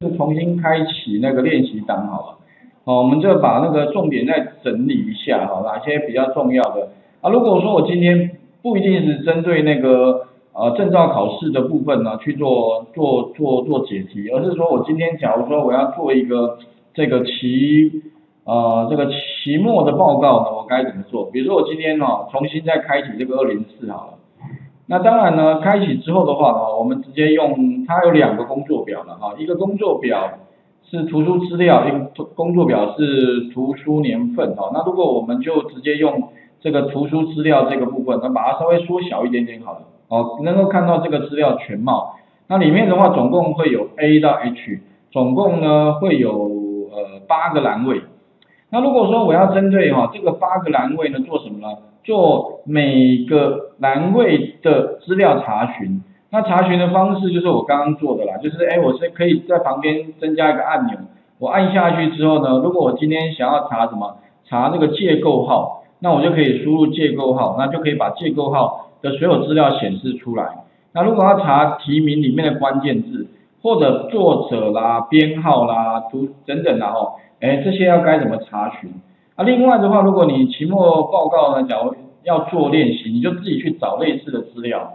就重新开启那个练习档好了。哦，我们就把那个重点再整理一下哈，哪些比较重要的啊？如果说我今天不一定是针对那个呃证照考试的部分呢去做做做做解题，而是说我今天假如说我要做一个这个期呃这个期末的报告呢，我该怎么做？比如说我今天呢重新再开启这个二零四好了。那当然呢，开启之后的话呢，我们直接用它有两个工作表了哈，一个工作表是图书资料，一个工作表是图书年份哈。那如果我们就直接用这个图书资料这个部分，那把它稍微缩小一点点好了，哦，能够看到这个资料全貌。那里面的话总共会有 A 到 H，总共呢会有呃八个栏位。那如果说我要针对哈这个八个栏位呢做什么呢？做每个栏位的资料查询，那查询的方式就是我刚刚做的啦，就是哎，我是可以在旁边增加一个按钮，我按下去之后呢，如果我今天想要查什么，查这个借构号，那我就可以输入借构号，那就可以把借构号的所有资料显示出来。那如果要查题名里面的关键字，或者作者啦、编号啦、图等等啦哦，哎，这些要该怎么查询？啊，另外的话，如果你期末报告呢，假如要做练习，你就自己去找类似的资料。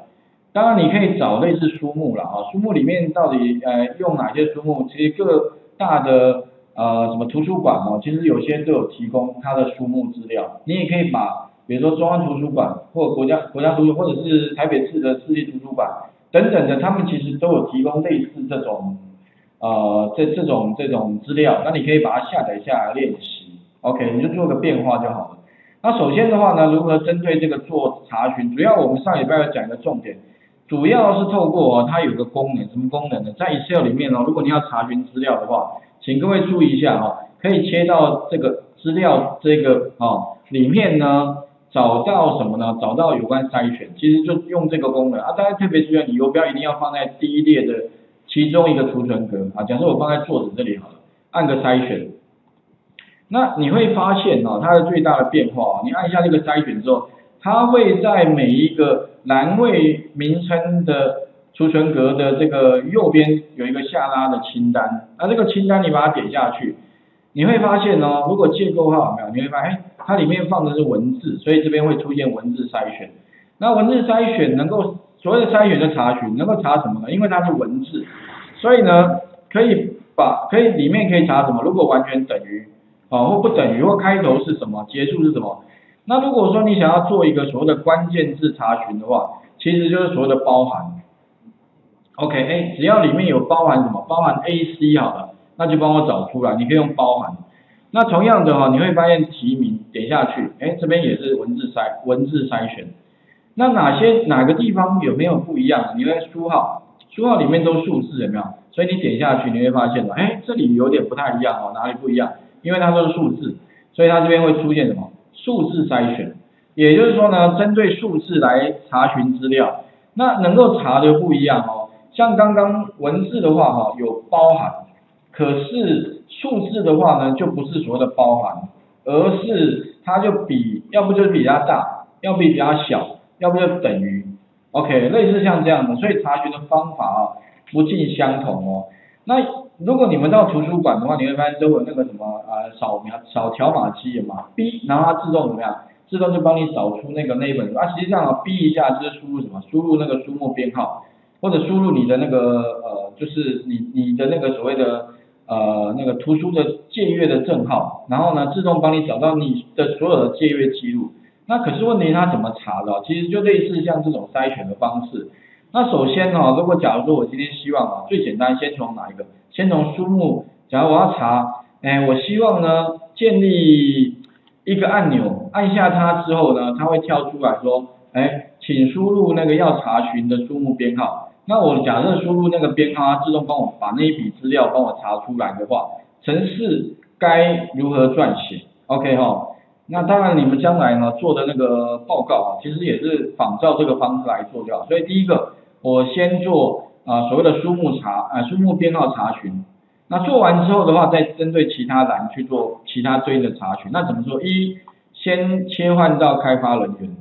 当然，你可以找类似书目了啊，书目里面到底呃用哪些书目？其实各大的呃什么图书馆哦，其实有些都有提供它的书目资料。你也可以把，比如说中央图书馆或国家国家图书，或者是台北市的市立图书馆等等的，他们其实都有提供类似这种呃这这种这种资料，那你可以把它下载下来练习。OK，你就做个变化就好了。那首先的话呢，如何针对这个做查询？主要我们上礼拜要讲一个重点，主要是透过它有个功能，什么功能呢？在 Excel 里面哦，如果你要查询资料的话，请各位注意一下哈，可以切到这个资料这个啊里面呢，找到什么呢？找到有关筛选，其实就用这个功能啊。大家特别注意，你游标一定要放在第一列的其中一个储存格啊。假设我放在作者这里好了，按个筛选。那你会发现哦，它的最大的变化，你按一下这个筛选之后，它会在每一个栏位名称的储存格的这个右边有一个下拉的清单，那这个清单你把它点下去，你会发现哦，如果建构号没有，你会发现，哎，它里面放的是文字，所以这边会出现文字筛选。那文字筛选能够所谓的筛选的查询能够查什么呢？因为它是文字，所以呢，可以把可以里面可以查什么？如果完全等于。哦，或不等于，或开头是什么，结束是什么？那如果说你想要做一个所谓的关键字查询的话，其实就是所谓的包含。OK，哎，只要里面有包含什么，包含 AC 好了，那就帮我找出来，你可以用包含。那同样的哈，你会发现题名点下去，哎，这边也是文字筛文字筛选。那哪些哪个地方有没有不一样？你会书号，书号里面都数字有没有？所以你点下去，你会发现哎，这里有点不太一样哦，哪里不一样？因为它都是数字，所以它这边会出现什么数字筛选，也就是说呢，针对数字来查询资料，那能够查的不一样哦。像刚刚文字的话哈，有包含，可是数字的话呢，就不是所谓的包含，而是它就比，要不就是比它大，要不比它小，要不就等于，OK，类似像这样的，所以查询的方法啊不尽相同哦。那如果你们到图书馆的话，你会发现都有那个什么啊扫描扫条码机嘛，B，然后它自动怎么样？自动就帮你扫出那个那一本书。啊，实际上啊，B 一下就是输入什么？输入那个书目编号，或者输入你的那个呃，就是你你的那个所谓的呃那个图书的借阅的证号，然后呢，自动帮你找到你的所有的借阅记录。那可是问题它怎么查的？其实就类似像这种筛选的方式。那首先呢，如果假如说我今天希望啊，最简单先从哪一个？先从书目，假如我要查，哎，我希望呢建立一个按钮，按下它之后呢，它会跳出来说，哎，请输入那个要查询的书目编号。那我假设输入那个编号，它自动帮我把那一笔资料帮我查出来的话，程式该如何撰写？OK 哈，那当然你们将来呢做的那个报告啊，其实也是仿照这个方式来做掉。所以第一个，我先做。啊，所谓的书目查，啊，书目编号查询，那做完之后的话，再针对其他栏去做其他对应的查询。那怎么做？一，先切换到开发人员，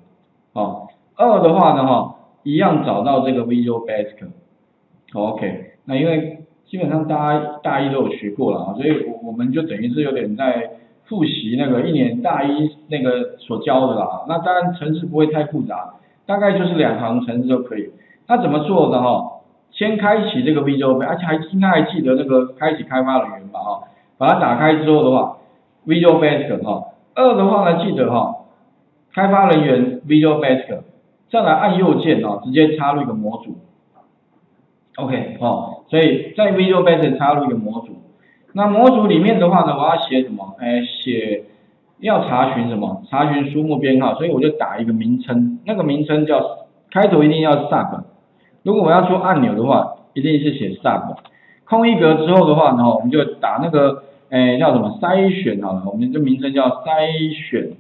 哦，二的话呢，哈，一样找到这个 Visual Basic，OK。那因为基本上大家大一都有学过了啊，所以我我们就等于是有点在复习那个一年大一那个所教的啦。那当然程式不会太复杂，大概就是两行程式就可以。那怎么做的？哈，先开启这个 Visual Basic，而且还应该还记得那个开启开发人员吧？哈，把它打开之后的话，Visual Basic 哈，二的话呢，记得哈，开发人员 Visual Basic，再来按右键哦，直接插入一个模组。OK，哦，所以在 Visual Basic 插入一个模组。那模组里面的话呢，我要写什么？哎，写要查询什么？查询书目编号，所以我就打一个名称，那个名称叫开头一定要 Sub。如果我要做按钮的话，一定是写 sub，空一格之后的话呢，我们就打那个，哎，叫什么筛选好了，我们这名称叫筛选，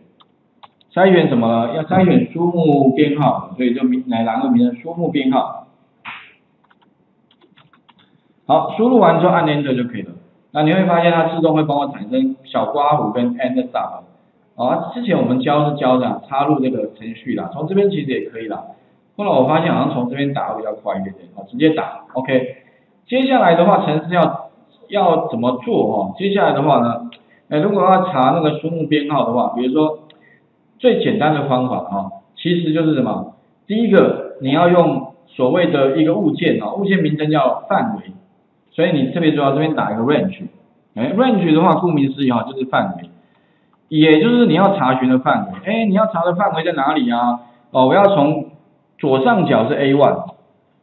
筛选什么？要筛选书目编号，所以就名来拿个名称书目编号。好，输入完之后按 Enter 就可以了。那你会发现它自动会帮我产生小刮弧跟 End Sub。啊，之前我们教是教的插入这个程序啦，从这边其实也可以啦。后来我发现好像从这边打会比较快一点点，啊，直接打，OK。接下来的话，程式要要怎么做哈？接下来的话呢，哎，如果要查那个书目编号的话，比如说最简单的方法啊，其实就是什么？第一个你要用所谓的一个物件啊，物件名称叫范围，所以你特别重要这边打一个 range，哎，range 的话顾名思义哈，就是范围，也就是你要查询的范围，哎，你要查的范围在哪里啊？哦，我要从左上角是 A one，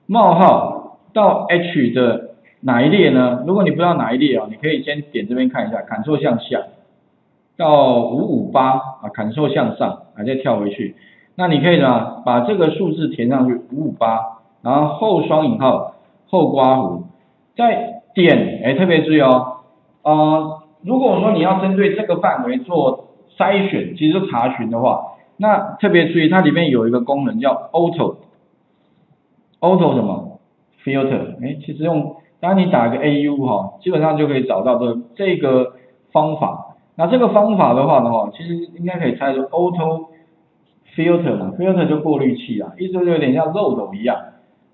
冒号到 H 的哪一列呢？如果你不知道哪一列啊，你可以先点这边看一下，Ctrl 向下到五五八啊，Ctrl 向上啊再跳回去。那你可以呢把这个数字填上去五五八，然后后双引号后刮弧，再点哎特别注意哦，啊如果说你要针对这个范围做筛选，其实查询的话。那特别注意，它里面有一个功能叫 Auto，Auto 什么 Filter？哎，其实用当你打个 AU 哈，基本上就可以找到这这个方法。那这个方法的话呢哈，其实应该可以猜出 Auto Filter 嘛，Filter 就过滤器啊，意思就有点像漏斗一样。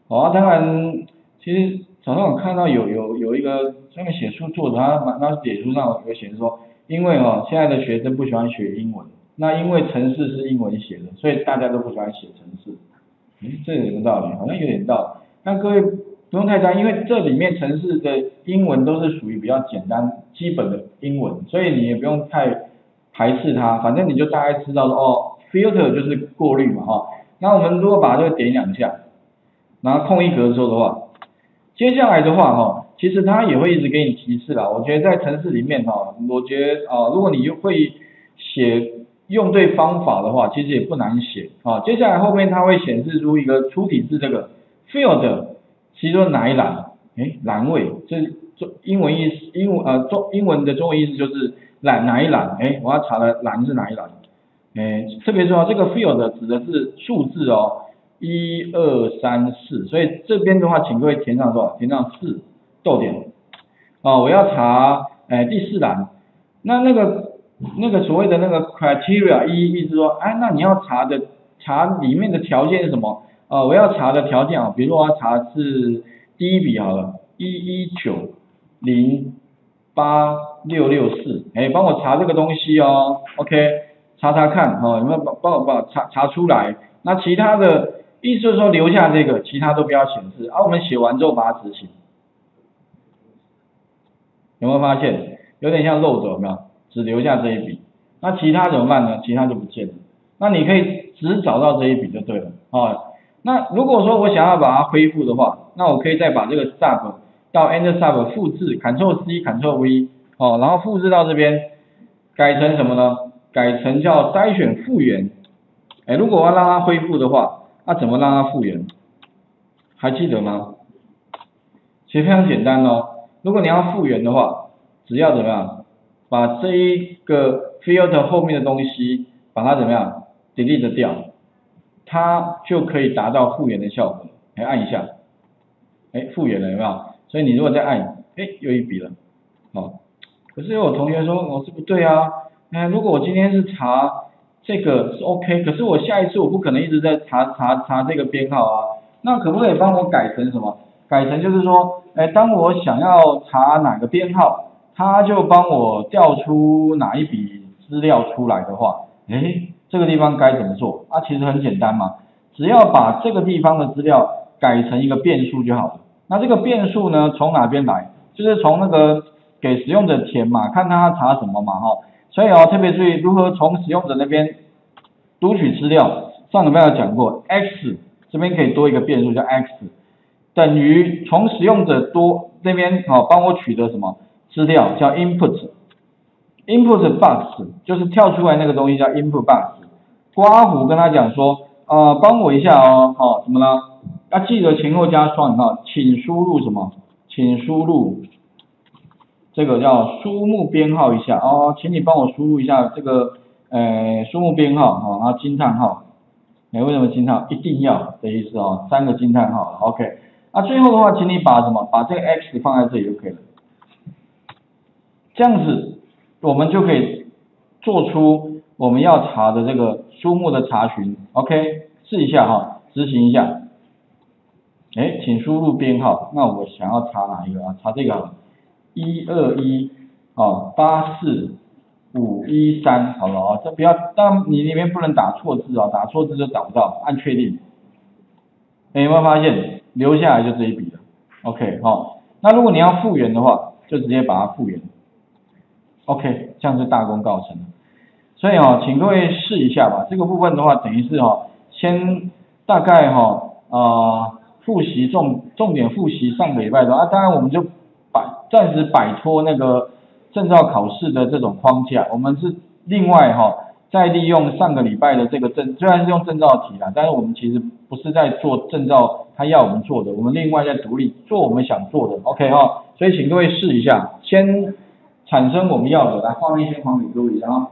哦，当然，其实早上我看到有有有一个专门写书作者，他他写书上有写说，因为哦现在的学生不喜欢学英文。那因为程式是英文写的，所以大家都不喜欢写程式。嗯，这有个道理，好像有点道理。那各位不用太担心，因为这里面城市的英文都是属于比较简单、基本的英文，所以你也不用太排斥它。反正你就大概知道说，哦，filter 就是过滤嘛，哈。那我们如果把这个点两下，然后空一格之后的话，接下来的话，哈，其实它也会一直给你提示啦。我觉得在城市里面，哈，我觉得啊，如果你会写。用对方法的话，其实也不难写啊。接下来后面它会显示出一个出体字，这个 field，其中哪一栏？哎，栏位，这中英文意思，英文呃中英文的中文意思就是栏哪一栏？哎，我要查的栏是哪一栏？哎，特别重要，这个 field 指的是数字哦，一二三四，所以这边的话，请各位填上多少？填上四逗点。哦，我要查哎第四栏，那那个。那个所谓的那个 criteria 意意思说，哎，那你要查的查里面的条件是什么？啊，我要查的条件啊，比如说我要查是第一笔好了，一一九零八六六四，哎，帮我查这个东西哦，OK，查查看哈，有没有帮帮我把查查出来？那其他的意思是说留下这个，其他都不要显示，啊，我们写完之后把它执行，有没有发现？有点像漏斗，有没有？只留下这一笔，那其他怎么办呢？其他就不见了。那你可以只找到这一笔就对了啊。那如果说我想要把它恢复的话，那我可以再把这个 sub 到 end sub 复制，Ctrl C Ctrl V 哦，然后复制到这边，改成什么呢？改成叫筛选复原。哎，如果我要让它恢复的话，那怎么让它复原？还记得吗？其实非常简单哦。如果你要复原的话，只要怎么样？把这一个 filter 后面的东西，把它怎么样 delete 掉，它就可以达到复原的效果。来按一下，哎，复原了有没有？所以你如果再按，哎，又一笔了，好。可是有同学说，老师不对啊，哎，如果我今天是查这个是 OK，可是我下一次我不可能一直在查查查这个编号啊，那可不可以帮我改成什么？改成就是说，哎，当我想要查哪个编号，它就帮我调出哪一笔资料出来的话，哎，这个地方该怎么做？啊，其实很简单嘛，只要把这个地方的资料改成一个变数就好了。那这个变数呢，从哪边来？就是从那个给使用者填嘛，看他查什么嘛，哈。所以哦，特别注意如何从使用者那边读取资料。上礼拜有讲过，x 这边可以多一个变数叫 x，等于从使用者多那边哦帮我取得什么资料叫 input input box 就是跳出来那个东西叫 input box。刮胡跟他讲说，呃，帮我一下哦，好，怎么了？要记得前后加双引号，请输入什么？请输入这个叫书目编号一下哦，请你帮我输入一下这个呃书目编号哦，然后惊叹号。哎，为什么惊叹号？一定要的意思哦，三个惊叹号，OK。那最后的话，请你把什么？把这个 x 放在这里就可以了。这样子，我们就可以做出我们要查的这个书目的查询，OK。试一下哈，执行一下。哎，请输入编号。那我想要查哪一个啊？查这个，一二一，哦，八四。五一三，好了啊，这不要，但你里面不能打错字啊，打错字就找不到，按确定。哎有没有发现留下来就这一笔了？OK，好，那如果你要复原的话，就直接把它复原。OK，这样就大功告成了。所以哦，请各位试一下吧。这个部分的话，等于是哈，先大概哈啊复习重重点复习上个礼拜的啊，当然我们就摆暂时摆脱那个。证照考试的这种框架，我们是另外哈，再利用上个礼拜的这个证，虽然是用证照题啦，但是我们其实不是在做证照他要我们做的，我们另外在独立做我们想做的，OK 哈，所以请各位试一下，先产生我们要的，来画面先还给各位，一下啊。